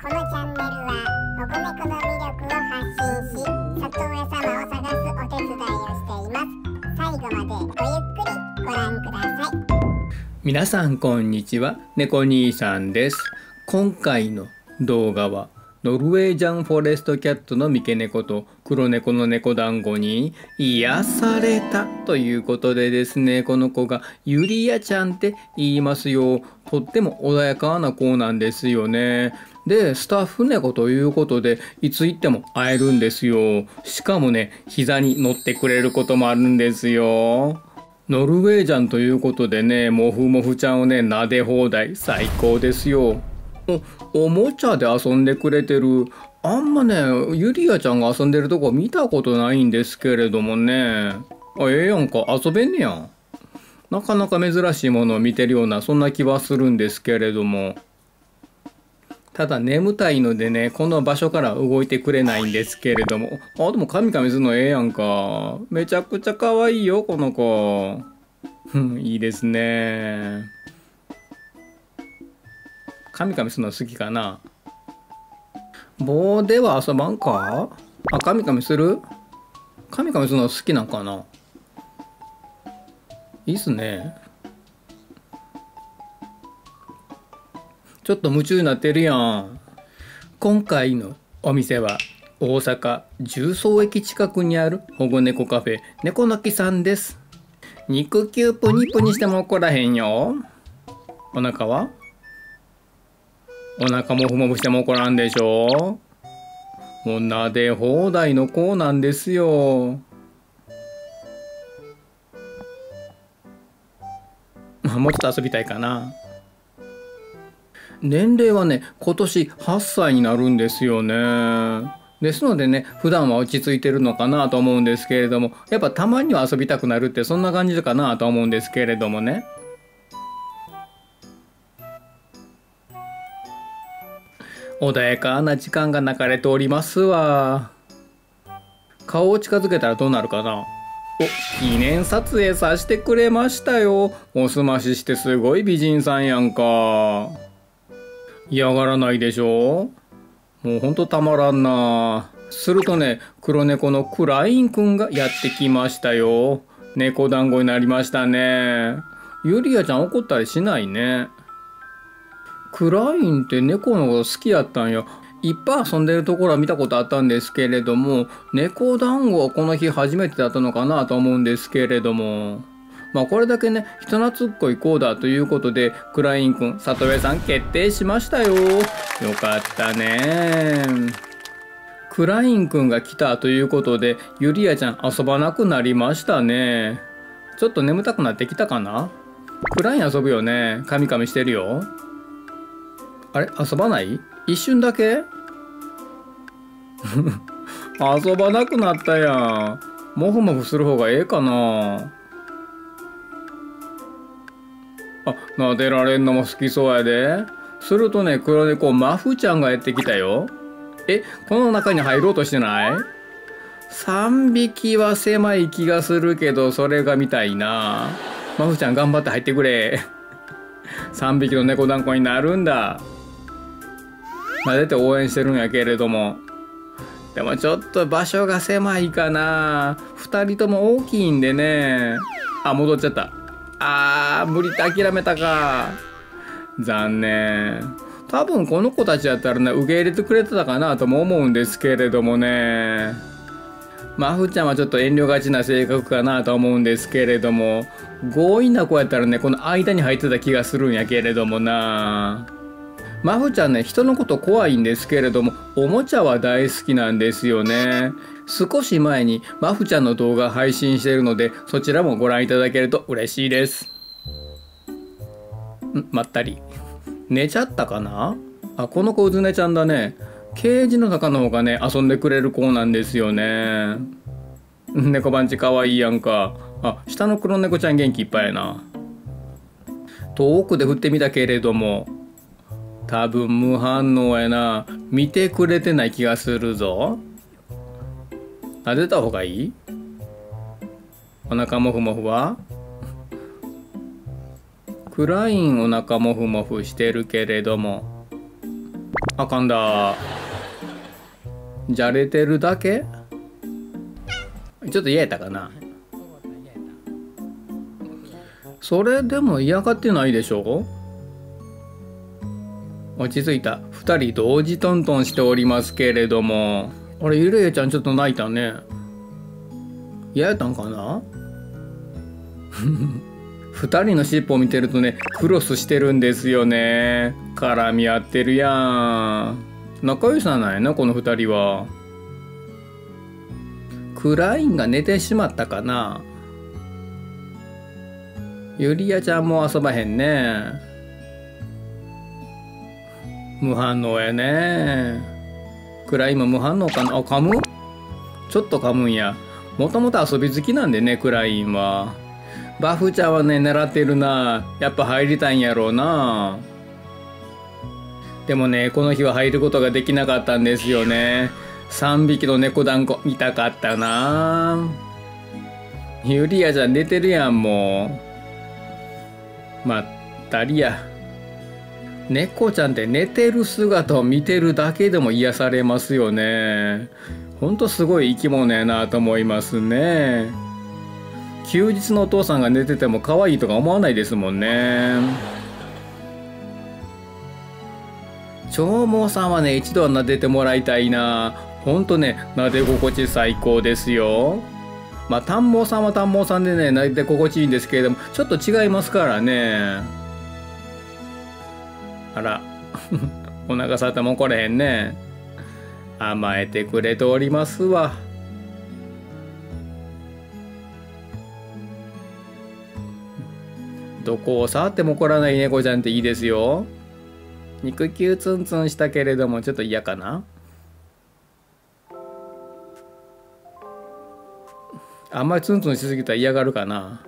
このチャンネルは保護猫の魅力を発信し里親様を探すお手伝いをしています。最後までごゆっくりご覧ください。皆さんこんにちは。猫兄さんです。今回の動画はノルウェージャンフォレストキャットの三毛猫と黒猫の猫団子に癒されたということでですねこの子がユリアちゃんって言いますよ。とっても穏やかな子なんですよね。でスタッフ猫ということでいつ行っても会えるんですよ。しかもね膝に乗ってくれることもあるんですよ。ノルウェージャンということでねモフモフちゃんをね撫で放題。最高ですよ。おおもちゃで遊んでくれてる。あんまねユリアちゃんが遊んでるとこ見たことないんですけれどもね。あええやんか。遊べんねや。んなかなか珍しいものを見てるようなそんな気はするんですけれども。ただ眠たいのでねこの場所から動いてくれないんですけれども。あでもカミカミするのええやんか。めちゃくちゃ可愛いよこの子。いいですね。カミカミするの好きかな？棒では遊ばんか？あカミカミする？カミカミするの好きなんかな？いいっすね。ちょっと夢中になってるやん。今回のお店は大阪重曹駅近くにある保護猫カフェ猫泣きさんです。肉球プニプニしても怒らへんよ。お腹は？お腹もふもふしても怒らんでしょもうなで放題の子なんですよ。もうちょっと遊びたいかな。年齢はね今年8歳になるんですよね。ですのでね普段は落ち着いてるのかなと思うんですけれどもやっぱたまには遊びたくなるってそんな感じかなと思うんですけれどもね。穏やかな時間が流れておりますわ。顔を近づけたらどうなるかな。お記念撮影させてくれましたよ。おすまししてすごい美人さんやんか。嫌がらないでしょ。もうほんとたまらんな。するとね黒猫のクラインくんがやってきましたよ。猫団子になりましたね。ユリアちゃん怒ったりしないね。クラインって猫のこと好きやったんや。いっぱい遊んでるところは見たことあったんですけれども猫団子はこの日初めてだったのかなと思うんですけれども。まあこれだけね人懐っこい子だということでクラインくん里上さん決定しましたよ。よかったね。クラインくんが来たということでユリアちゃん遊ばなくなりましたね。ちょっと眠たくなってきたかな？クライン遊ぶよね。カミカミしてるよ。あれ？遊ばない？一瞬だけ？遊ばなくなったやん。モフモフする方がええかな。あ撫でられんのも好きそうやで。するとね黒猫マフちゃんがやってきたよ。えこの中に入ろうとしてない ?3 匹は狭い気がするけどそれが見たいな。マフちゃん頑張って入ってくれ。3匹の猫団子になるんだ。撫でて応援してるんやけれども。でもちょっと場所が狭いかな。2人とも大きいんでね。あ戻っちゃった。あー無理って諦めたか。残念。多分この子たちやったらね受け入れてくれてたかなとも思うんですけれどもね。まあふちゃんはちょっと遠慮がちな性格かなと思うんですけれども。強引な子やったらねこの間に入ってた気がするんやけれどもな。マフちゃんね人のこと怖いんですけれどもおもちゃは大好きなんですよね。少し前にマフちゃんの動画配信しているのでそちらもご覧いただけると嬉しいです。んまったり。寝ちゃったかな？あこの子うずねちゃんだね。ケージの中の方がね遊んでくれる子なんですよね。猫番地かわいいやんか。あ下の黒猫ちゃん元気いっぱいやな。遠くで振ってみたけれども多分無反応やな。見てくれてない気がするぞ。撫でた方がいい？お腹もふもふは？クラインお腹もふもふしてるけれども。あかんだ。じゃれてるだけ？ちょっと嫌やったかな。それでも嫌がってないでしょ？落ち着いた。2人同時トントンしておりますけれども。あれゆるえちゃんちょっと泣いたね。嫌やったんかな？2人の尻尾を見てるとねクロスしてるんですよね。絡み合ってるやん。仲良さないなこの2人は。クラインが寝てしまったかな？ゆりやちゃんも遊ばへんね。無反応やね。クラインも無反応かな？あ噛む？ちょっと噛むんや。もともと遊び好きなんでねクラインは。バフちゃんはね狙ってるな。やっぱ入りたいんやろうな。でもねこの日は入ることができなかったんですよね。3匹の猫団子見たかったな。ユリアちゃん寝てるやんもう。まったりや。猫ちゃんって寝てる姿を見てるだけでも癒されますよね。ほんとすごい生き物やなと思いますね。休日のお父さんが寝てても可愛いとか思わないですもんね。長毛さんはね一度は撫でてもらいたいな。ほんとね撫で心地最高ですよ。まあ短毛さんは短毛さんでね撫で心地いいんですけれどもちょっと違いますからね。あら。お腹さってもこれへんね甘えてくれておりますわ。どこを触っても怒らない猫ちゃんっていいですよ。肉球ツンツンしたけれどもちょっと嫌かな。あんまりツンツンしすぎたら嫌がるかな。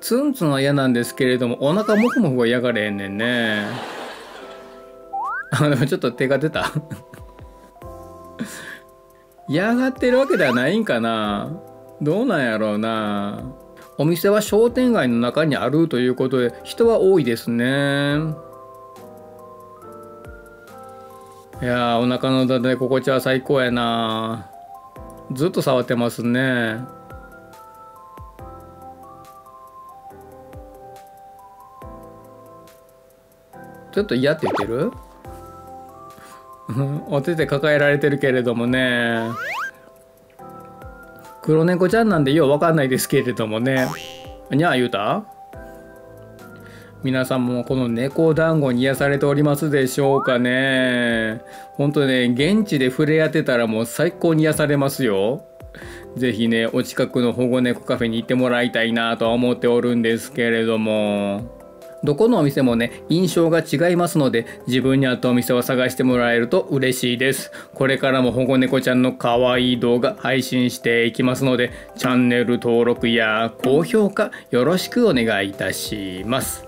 ツンツンは嫌なんですけれどもお腹モフモフは嫌がれへんねんね。あでもちょっと手が出た。嫌がってるわけではないんかな。どうなんやろうな。お店は商店街の中にあるということで人は多いですね。いやーお腹のだで心地は最高やな。ずっと触ってますね。ちょっと嫌って言ってる？お手で抱えられてるけれどもね。黒猫ちゃんなんでようわかんないですけれどもね。にゃあ言うた？皆さんもこの猫団子に癒されておりますでしょうかね。ほんとね現地で触れ合ってたらもう最高に癒されますよ。是非ねお近くの保護猫カフェに行ってもらいたいなとは思っておるんですけれども。どこのお店もね、印象が違いますので、自分に合ったお店を探してもらえると嬉しいです。これからも保護猫ちゃんの可愛い動画配信していきますので、チャンネル登録や高評価よろしくお願いいたします。